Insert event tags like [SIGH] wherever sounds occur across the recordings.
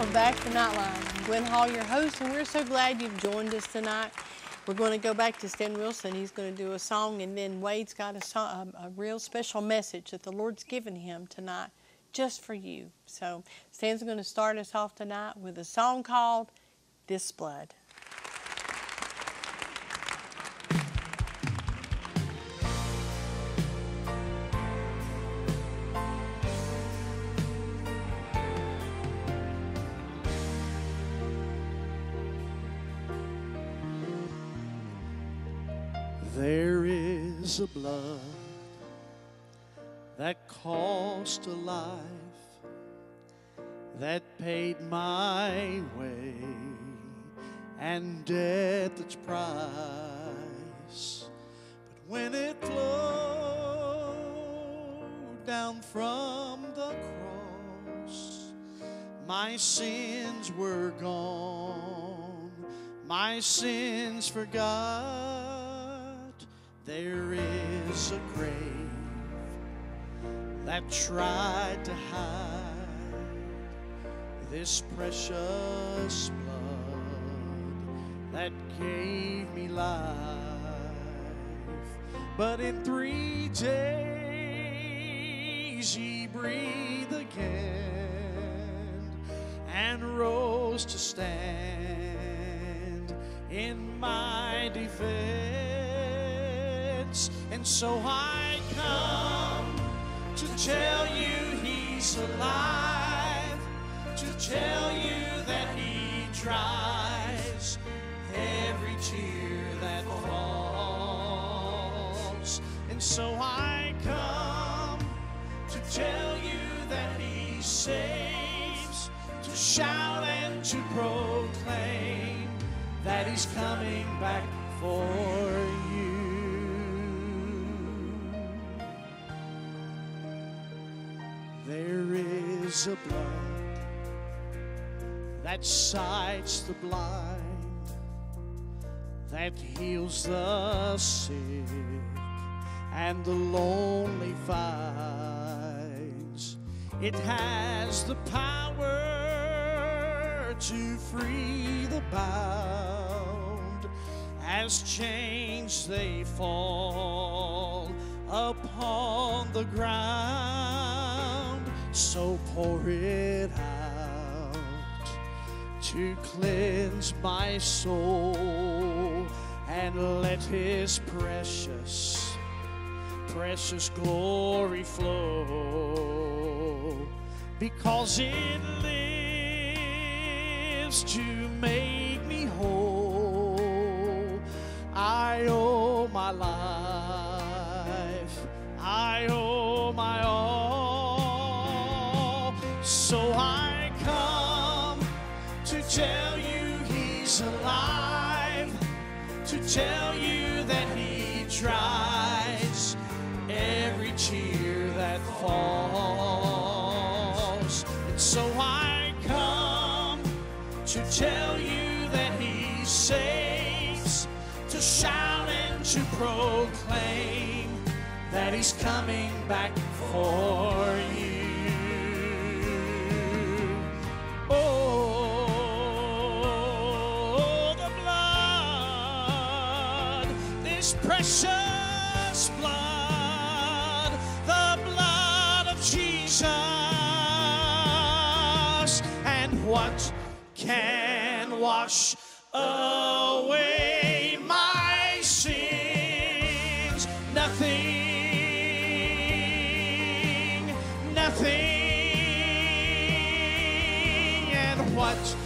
Welcome back to Nite Line. Gwen Hall, your host, and we're so glad you've joined us tonight. We're going to go back to Stan Wilson. He's going to do a song, and then Wade's got a, song, a, um, a real special message that the Lord's given him tonight just for you. So Stan's going to start us off tonight with a song called This Blood. Is blood that cost a life that paid my way and death its price. But when it flowed down from the cross, my sins were gone, my sins forgot. There is a grave that tried to hide this precious blood that gave me life. But in three days he breathed again and rose to stand in my defense. And so I come to tell you he's alive, to tell you that he dries every tear that falls. And so I come to tell you that he saves, to shout and to proclaim that he's coming back for you. There is a blood that sights the blind, that heals the sick, and the lonely finds. It has the power to free the bound as chains they fall upon the ground. So pour it out to cleanse my soul and let his precious, precious glory flow because it lives to make me whole. I owe my life, tell you that he tries every tear that falls. And so I come to tell you that he saves, to shout and to proclaim that he's coming back for you. Can wash away my sins? Nothing, nothing. And what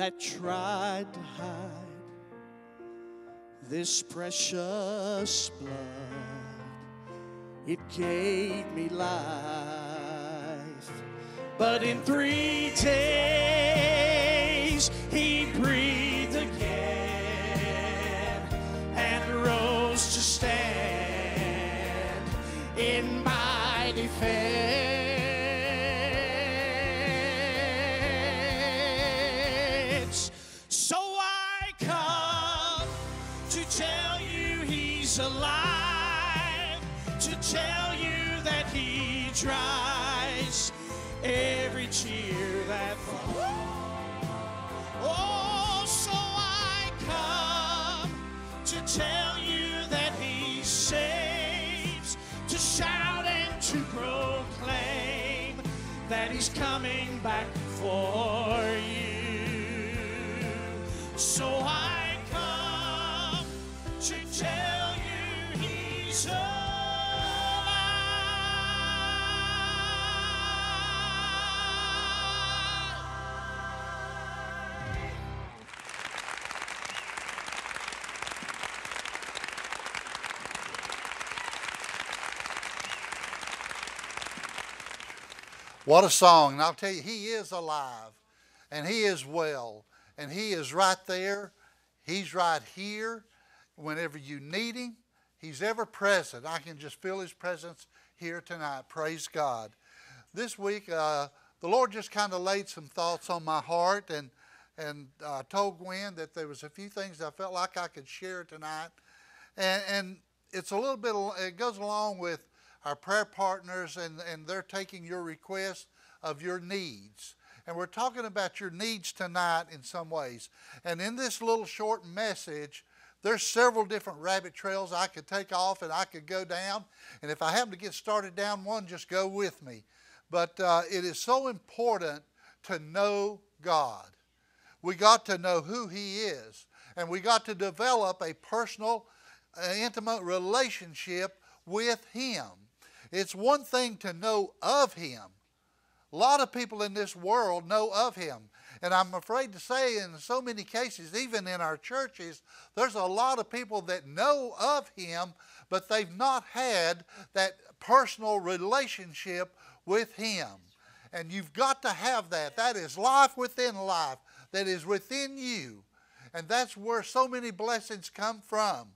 that tried to hide this precious blood. It gave me life. But in three days, he breathed What a song. And I'll tell you, He is alive and He is well and He is right there. He's right here whenever you need Him. He's ever present. I can just feel His presence here tonight. Praise God. This week, uh, the Lord just kind of laid some thoughts on my heart and and uh, told Gwen that there was a few things I felt like I could share tonight. And, and it's a little bit, it goes along with our prayer partners and, and they're taking your requests of your needs. And we're talking about your needs tonight in some ways. And in this little short message, there's several different rabbit trails I could take off and I could go down. And if I happen to get started down one, just go with me. But uh, it is so important to know God. We got to know who He is. And we got to develop a personal, uh, intimate relationship with Him. It's one thing to know of Him. A lot of people in this world know of Him. And I'm afraid to say, in so many cases, even in our churches, there's a lot of people that know of Him, but they've not had that personal relationship with Him. And you've got to have that. That is life within life, that is within you. And that's where so many blessings come from.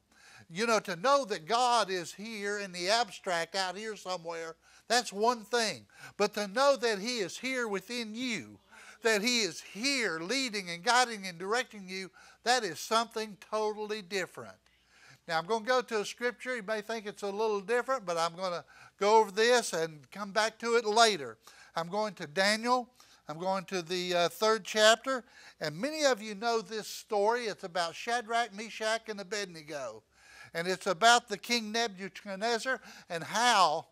You know, to know that God is here in the abstract out here somewhere, that's one thing. But to know that He is here within you, that He is here leading and guiding and directing you, that is something totally different. Now, I'm going to go to a scripture. You may think it's a little different, but I'm going to go over this and come back to it later. I'm going to Daniel. I'm going to the uh, third chapter. And many of you know this story. It's about Shadrach, Meshach, and Abednego. And it's about the king Nebuchadnezzar and how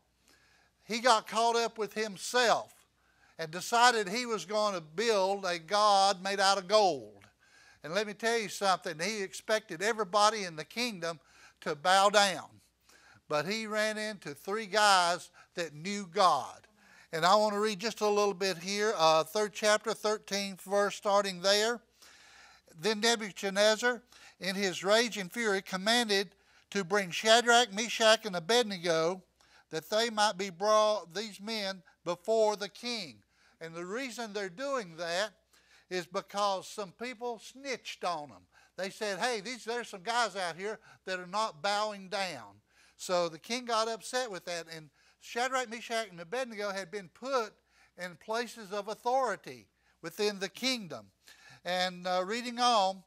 he got caught up with himself and decided he was going to build a god made out of gold. And let me tell you something, he expected everybody in the kingdom to bow down. But he ran into three guys that knew God. And I want to read just a little bit here, uh, third chapter, 13th verse, starting there. Then Nebuchadnezzar, in his rage and fury, commanded to bring Shadrach, Meshach, and Abednego, that they might be brought, these men, before the king. And the reason they're doing that is because some people snitched on them. They said, hey, these, there's some guys out here that are not bowing down. So the king got upset with that. And Shadrach, Meshach, and Abednego had been put in places of authority within the kingdom. And uh, reading on,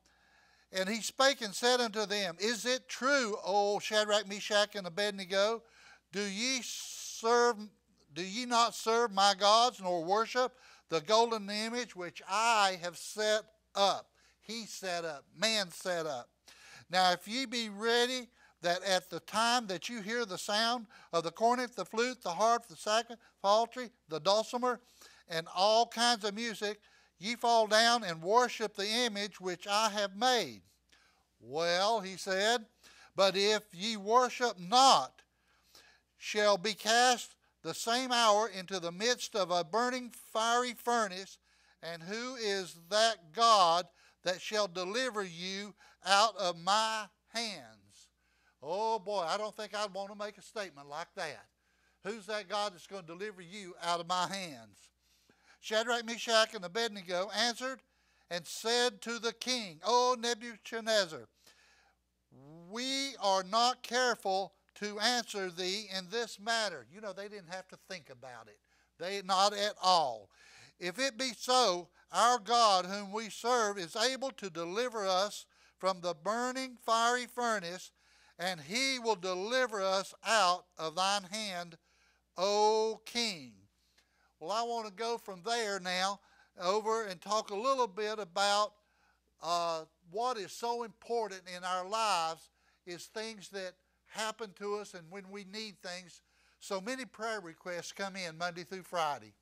and he spake and said unto them, Is it true, O Shadrach, Meshach, and Abednego? Do ye serve do ye not serve my gods, nor worship the golden image which I have set up? He set up, man set up. Now if ye be ready, that at the time that you hear the sound of the cornet, the flute, the harp, the sackbut, psaltery, the dulcimer, and all kinds of music, ye fall down and worship the image which I have made. Well, he said, but if ye worship not, shall be cast the same hour into the midst of a burning fiery furnace. And who is that God that shall deliver you out of my hands? Oh boy, I don't think I'd want to make a statement like that. Who's that God that's going to deliver you out of my hands? Shadrach, Meshach, and Abednego answered and said to the king, O Nebuchadnezzar, we are not careful to answer thee in this matter. You know, they didn't have to think about it. They not at all. If it be so, our God, whom we serve, is able to deliver us from the burning fiery furnace, and he will deliver us out of thine hand, O King. Well, I want to go from there now over and talk a little bit about uh, what is so important in our lives is things that happen to us and when we need things. So many prayer requests come in Monday through Friday.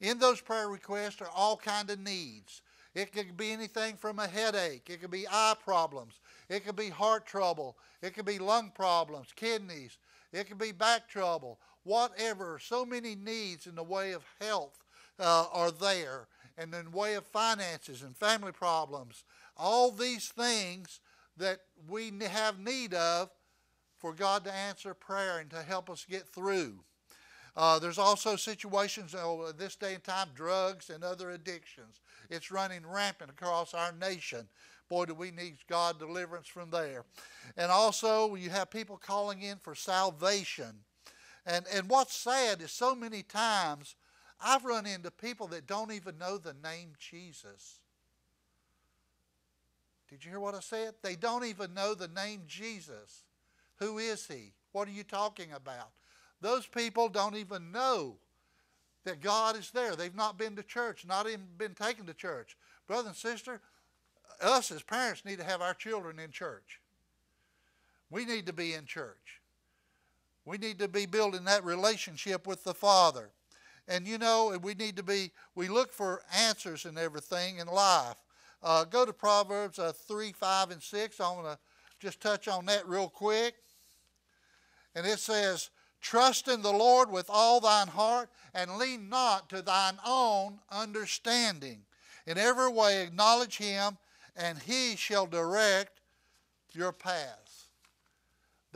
In those prayer requests are all kind of needs. It could be anything from a headache. It could be eye problems. It could be heart trouble. It could be lung problems, kidneys. It could be back trouble. Whatever. So many needs in the way of health uh, are there, and in the way of finances and family problems. All these things that we have need of for God to answer prayer and to help us get through. Uh, there's also situations oh, this day and time, drugs and other addictions. It's running rampant across our nation. Boy, do we need God deliverance from there. And also, you have people calling in for salvation. And, and what's sad is so many times I've run into people that don't even know the name Jesus. Did you hear what I said? They don't even know the name Jesus. Who is he? What are you talking about? Those people don't even know that God is there. They've not been to church, not even been taken to church. Brother and sister, us as parents need to have our children in church. We need to be in church. We need to be building that relationship with the Father. And you know, we need to be, we look for answers and everything in life. Uh, go to Proverbs uh, 3, 5, and 6. I want to just touch on that real quick. And it says, Trust in the Lord with all thine heart, and lean not to thine own understanding. In every way acknowledge him, and he shall direct your paths.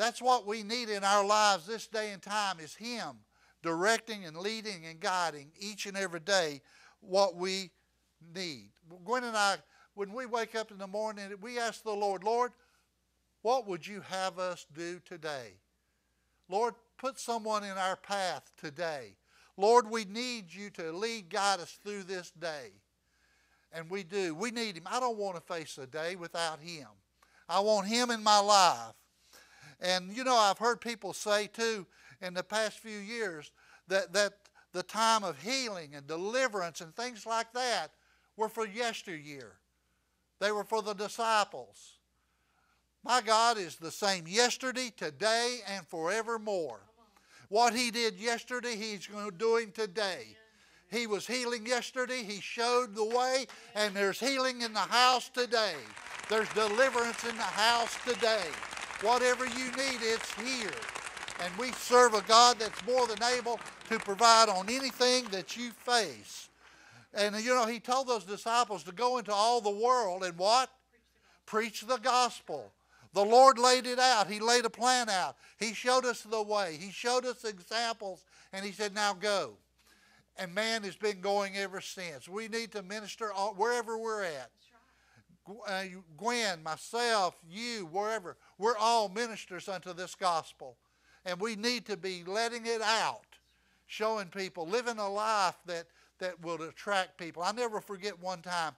That's what we need in our lives this day and time is him directing and leading and guiding each and every day what we need. Gwen and I, when we wake up in the morning, we ask the Lord, Lord, what would you have us do today? Lord, put someone in our path today. Lord, we need you to lead, guide us through this day. And we do. We need him. I don't want to face a day without him. I want him in my life. And you know, I've heard people say too in the past few years that, that the time of healing and deliverance and things like that were for yesteryear. They were for the disciples. My God is the same yesterday, today, and forevermore. What He did yesterday, He's going to do today. He was healing yesterday. He showed the way, and there's healing in the house today. There's deliverance in the house today. Whatever you need, it's here. And we serve a God that's more than able to provide on anything that you face. And you know, He told those disciples to go into all the world and what? Preach the gospel. The Lord laid it out. He laid a plan out. He showed us the way. He showed us examples, and He said, Now go. And man has been going ever since. We need to minister wherever we're at. Uh, Gwen, myself, you, wherever, we're all ministers unto this gospel. And we need to be letting it out, showing people, living a life that, that will attract people. I never forget one time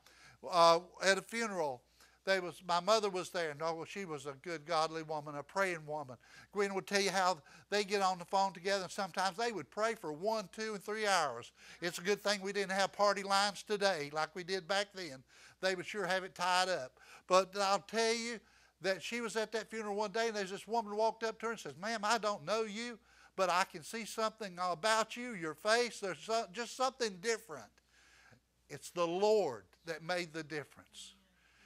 uh, at a funeral, they was my mother was there, and oh, she was a good, godly woman, a praying woman. Gwen would tell you how they get on the phone together, and sometimes they would pray for one, two, and three hours. It's a good thing we didn't have party lines today like we did back then. They would sure have it tied up. But I'll tell you that she was at that funeral one day, and there's this woman walked up to her and says, "Ma'am, I don't know you, but I can see something about you, your face. There's just something different." It's the Lord that made the difference.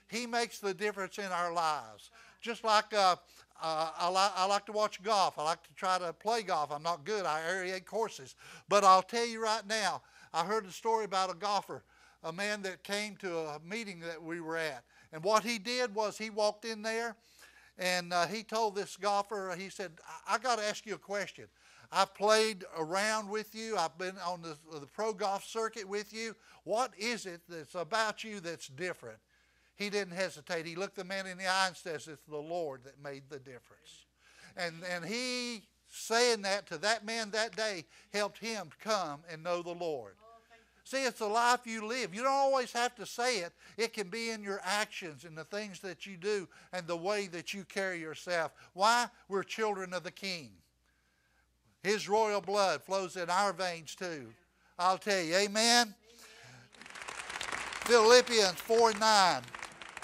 He makes the difference in our lives. Just like uh, uh, I, li- I like to watch golf. I like to try to play golf. I'm not good. I aerate courses. But I'll tell you right now, I heard a story about a golfer, a man that came to a meeting that we were at. And what he did was he walked in there and uh, he told this golfer, he said, I, I got to ask you a question. I've played around with you. I've been on the, the pro golf circuit with you. What is it that's about you that's different? He didn't hesitate. He looked the man in the eye and says, It's the Lord that made the difference. And, and he saying that to that man that day helped him come and know the Lord. See, it's the life you live. You don't always have to say it. It can be in your actions and the things that you do and the way that you carry yourself. Why? We're children of the King. His royal blood flows in our veins too. I'll tell you, amen. Philippians 4 9.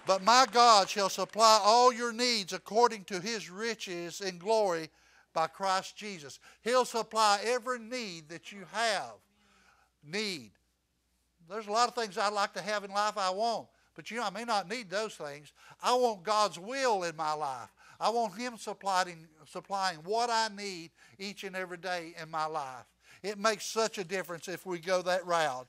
But my God shall supply all your needs according to his riches in glory by Christ Jesus. He'll supply every need that you have. Need. There's a lot of things I'd like to have in life I want. But you know, I may not need those things. I want God's will in my life. I want Him supplying, supplying what I need each and every day in my life. It makes such a difference if we go that route.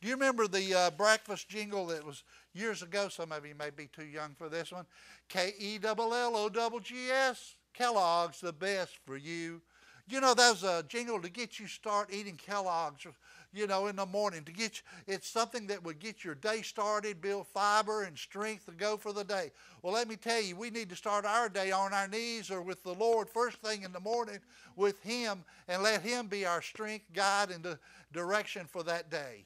Do you remember the uh, breakfast jingle that was years ago? Some of you may be too young for this one. K E L L O G S. Kellogg's the best for you. You know, that was a jingle to get you start eating Kellogg's you know, in the morning to get you, it's something that would get your day started, build fiber and strength to go for the day. Well, let me tell you, we need to start our day on our knees or with the Lord first thing in the morning with Him and let Him be our strength, guide, and the direction for that day.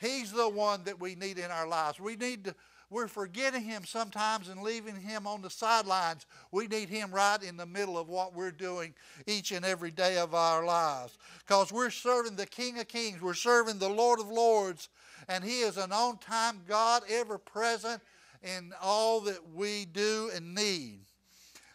He's the one that we need in our lives. We need to we're forgetting him sometimes and leaving him on the sidelines. We need him right in the middle of what we're doing each and every day of our lives. Because we're serving the King of Kings, we're serving the Lord of Lords, and he is an on time God, ever present in all that we do and need.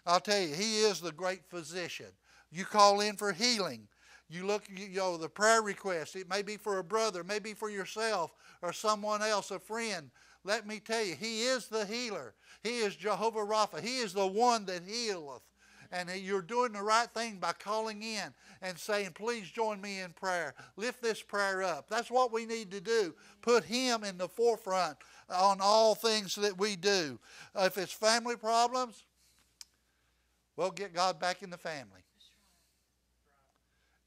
I'll tell you, he is the great physician. You call in for healing. You look, you know, the prayer request. It may be for a brother, maybe for yourself or someone else, a friend let me tell you, He is the healer. He is Jehovah Rapha. He is the one that healeth. And you're doing the right thing by calling in and saying, please join me in prayer. Lift this prayer up. That's what we need to do. Put Him in the forefront on all things that we do. If it's family problems, well, get God back in the family.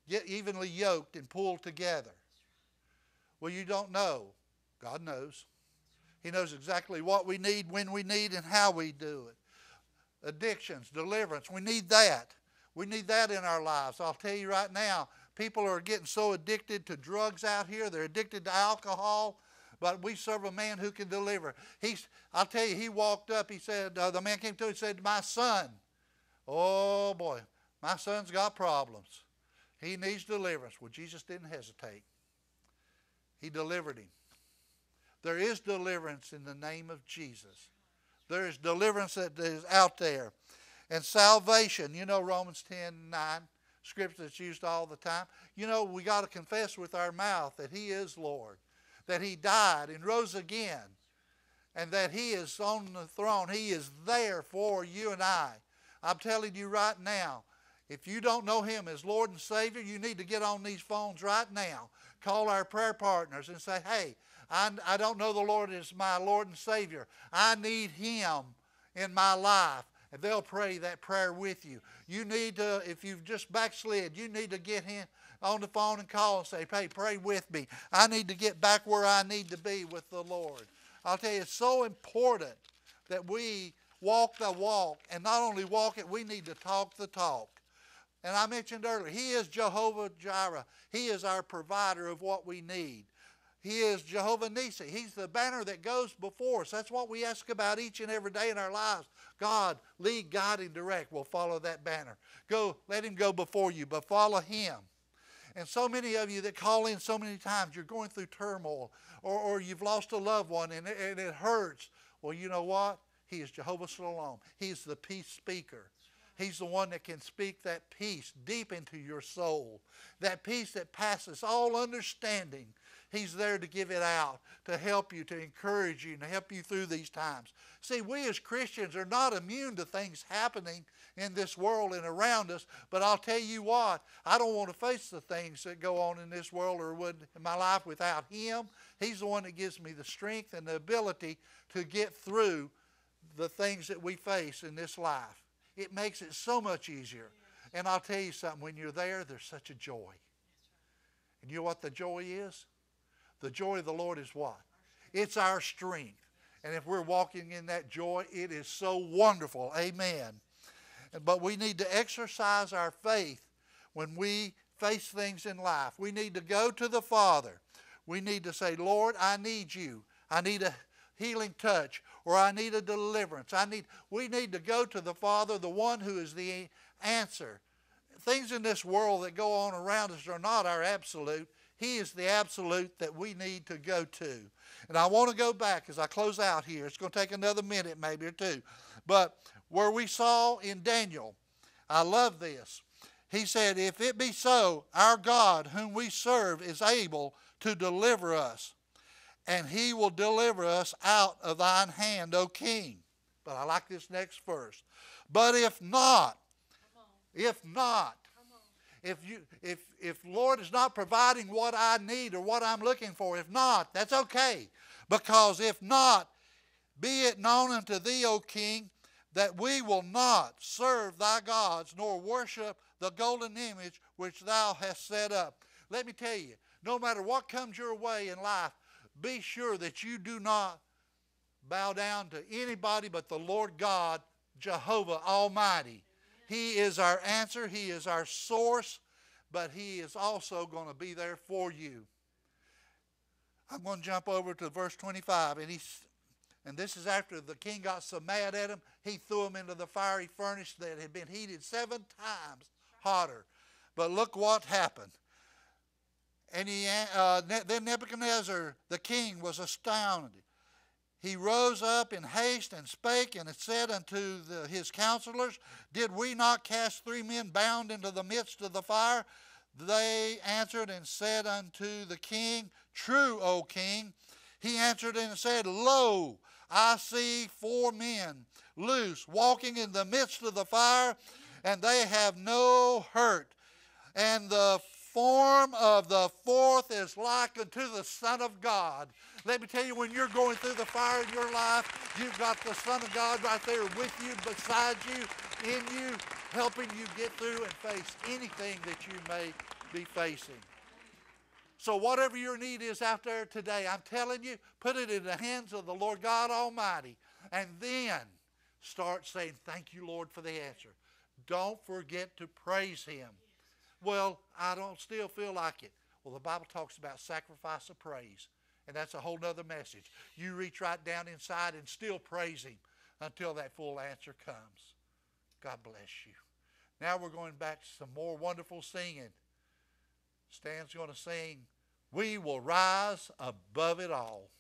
Get evenly yoked and pulled together. Well, you don't know. God knows. He knows exactly what we need, when we need, and how we do it. Addictions, deliverance, we need that. We need that in our lives. I'll tell you right now, people are getting so addicted to drugs out here. They're addicted to alcohol, but we serve a man who can deliver. He's, I'll tell you, he walked up, he said, uh, the man came to him and said, My son, oh boy, my son's got problems. He needs deliverance. Well, Jesus didn't hesitate, he delivered him. There is deliverance in the name of Jesus. There is deliverance that is out there. And salvation, you know Romans 10 9, scripture that's used all the time. You know, we got to confess with our mouth that He is Lord, that He died and rose again, and that He is on the throne. He is there for you and I. I'm telling you right now, if you don't know Him as Lord and Savior, you need to get on these phones right now. Call our prayer partners and say, hey, I, I don't know the Lord as my Lord and Savior. I need Him in my life. And they'll pray that prayer with you. You need to, if you've just backslid, you need to get him on the phone and call and say, hey, pray with me. I need to get back where I need to be with the Lord. I'll tell you, it's so important that we walk the walk. And not only walk it, we need to talk the talk. And I mentioned earlier, He is Jehovah Jireh. He is our provider of what we need. He is Jehovah Nisi. He's the banner that goes before us. That's what we ask about each and every day in our lives. God, lead, guide, and direct. We'll follow that banner. Go, let him go before you, but follow him. And so many of you that call in so many times, you're going through turmoil or, or you've lost a loved one and it, and it hurts. Well, you know what? He is Jehovah Shalom. He's the peace speaker. He's the one that can speak that peace deep into your soul, that peace that passes all understanding He's there to give it out, to help you, to encourage you, and to help you through these times. See, we as Christians are not immune to things happening in this world and around us, but I'll tell you what, I don't want to face the things that go on in this world or would in my life without Him. He's the one that gives me the strength and the ability to get through the things that we face in this life. It makes it so much easier. And I'll tell you something, when you're there, there's such a joy. And you know what the joy is? The joy of the Lord is what? It's our strength. And if we're walking in that joy, it is so wonderful. Amen. But we need to exercise our faith when we face things in life. We need to go to the Father. We need to say, Lord, I need you. I need a healing touch or I need a deliverance. I need we need to go to the Father, the one who is the answer. Things in this world that go on around us are not our absolute. He is the absolute that we need to go to. And I want to go back as I close out here. It's going to take another minute maybe or two. But where we saw in Daniel, I love this. He said, If it be so, our God, whom we serve, is able to deliver us, and he will deliver us out of thine hand, O king. But I like this next verse. But if not, if not, if you if if Lord is not providing what I need or what I'm looking for, if not, that's okay. Because if not, be it known unto thee, O king, that we will not serve thy gods nor worship the golden image which thou hast set up. Let me tell you, no matter what comes your way in life, be sure that you do not bow down to anybody but the Lord God, Jehovah Almighty. He is our answer, He is our source, but He is also going to be there for you. I'm going to jump over to verse 25, and he's and this is after the king got so mad at him, he threw him into the fiery furnace that had been heated seven times hotter. But look what happened. And he, uh, then Nebuchadnezzar, the king, was astounded. He rose up in haste and spake and said unto the, his counselors, Did we not cast three men bound into the midst of the fire? They answered and said unto the king, True, O king. He answered and said, Lo, I see four men loose, walking in the midst of the fire, and they have no hurt. And the form of the fourth is like unto the Son of God. Let me tell you, when you're going through the fire in your life, you've got the Son of God right there with you, beside you, in you, helping you get through and face anything that you may be facing. So, whatever your need is out there today, I'm telling you, put it in the hands of the Lord God Almighty. And then start saying, Thank you, Lord, for the answer. Don't forget to praise Him. Well, I don't still feel like it. Well, the Bible talks about sacrifice of praise. And that's a whole nother message. You reach right down inside and still praise Him until that full answer comes. God bless you. Now we're going back to some more wonderful singing. Stan's going to sing, We Will Rise Above It All.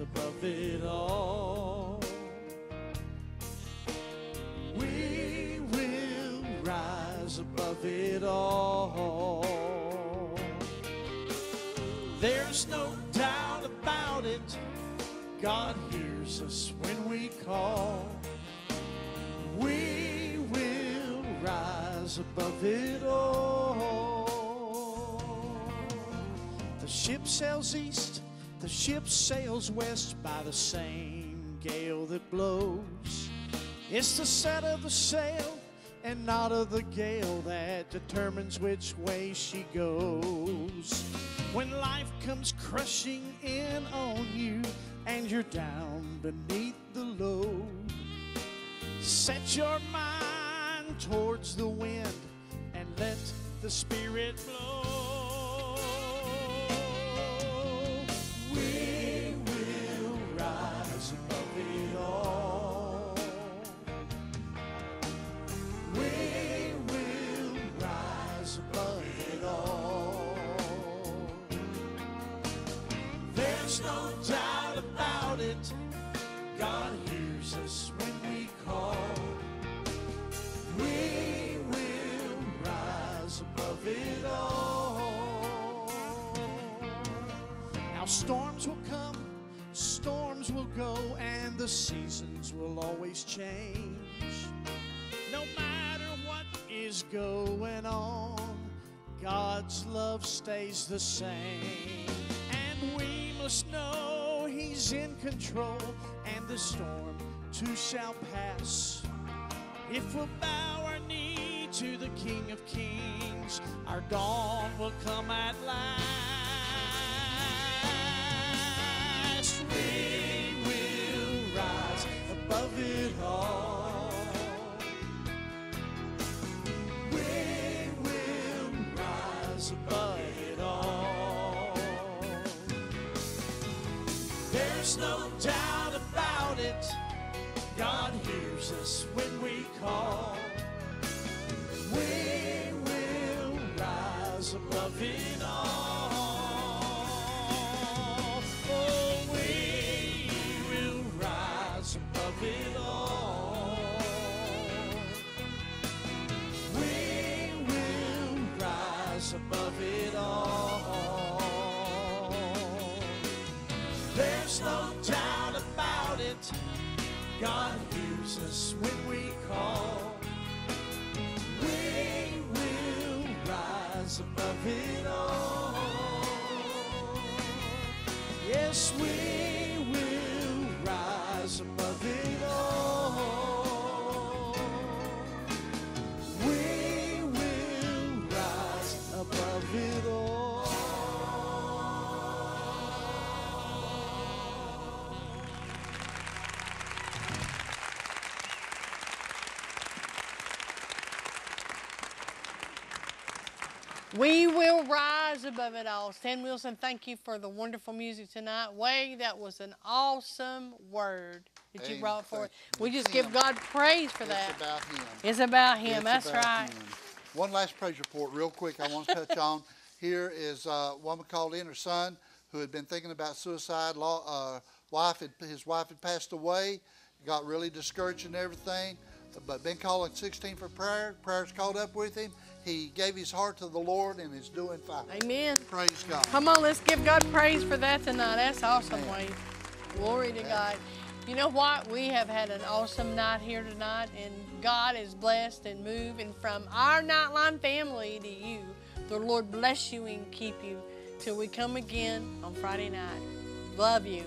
Above it all. We will rise above it all. There's no doubt about it. God hears us when we call. We will rise above it all. The ship sails east the ship sails west by the same gale that blows. It's the set of the sail and not of the gale that determines which way she goes. When life comes crushing in on you and you're down beneath the load, set your mind towards the wind and let the Spirit blow. Storms go, and the seasons will always change. No matter what is going on, God's love stays the same. And we must know He's in control, and the storm too shall pass. If we'll bow our knee to the King of Kings, our dawn will come at last. Call. We will rise above it all. Oh, we will rise above it all. We will rise above it all. There's no doubt about it. God hears us call. We will rise above it all. Stan Wilson, thank you for the wonderful music tonight. Wade, that was an awesome word that you Amen. brought forth. We you. just give God praise for It's that. about him. It's about Him. It's That's about right. him. One last praise report, real quick, I want to touch on. [LAUGHS] Here is a woman called in her son who had been thinking about suicide. Law, uh, wife had, his wife had passed away, got really discouraged and everything, but been calling 16 for prayer. Prayers called up with him. He gave his heart to the Lord and is doing fine. Amen. Praise God. Come on, let's give God praise for that tonight. That's awesome, Amen. Wade. Glory to God. You know what? We have had an awesome night here tonight, and God is blessed and moving from our Nite Line family to you. The Lord bless you and keep you till we come again on Friday night. Love you.